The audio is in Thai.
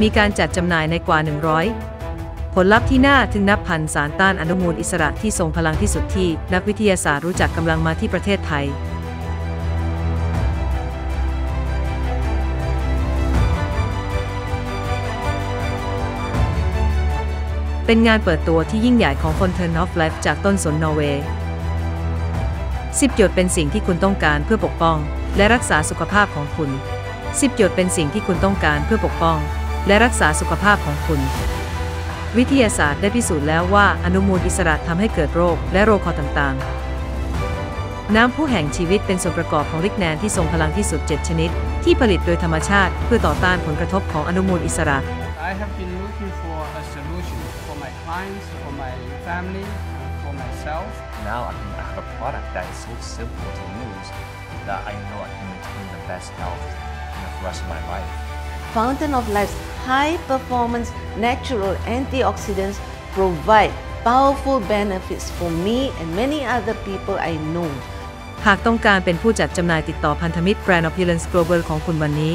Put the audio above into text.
มีการจัดจำหน่ายในกว่า 100 ผลลัพธ์ที่น่าถึงนับพันสารต้านอนุมูลอิสระที่ทรงพลังที่สุดที่ นักวิทยาศาสตร์รู้จักกำลังมาที่ประเทศไทยเป็นงานเปิดตัวที่ยิ่งใหญ่ของ Fountain of Life จากต้นสนนอร์เวย์ 10หยดเป็นสิ่งที่คุณต้องการเพื่อปกป้อง และรักษาสุขภาพของคุณ 10หยดเป็นสิ่งที่คุณต้องการเพื่อปกป้อง และรักษาสุขภาพของคุณ วิทยาศาสตร์ได้พิสูจน์แล้วว่าอนุมูลอิสระทำให้เกิดโรคและโรคคอต่างๆ น้ำผู้แห่งชีวิตเป็นส่วนประกอบของลิกแนนที่ทรงพลังที่สุด 7 ชนิด ที่ผลิตโดยธรรมชาติเพื่อต่อต้านผลกระทบของอนุมูลอิสระ I have been looking for a solution for my clients, for my family, for myself. Now I think I have a product that is so simple to use that I know I can maintain the best health you know, for the rest of my life. Fountain of Life's high performance natural antioxidants provide powerful benefits for me and many other people I know. หากต้องการเป็นผู้จัดจำหน่ายติดต่อพันธมิตรแบรนด์ Opulence Global ของคุณวันนี้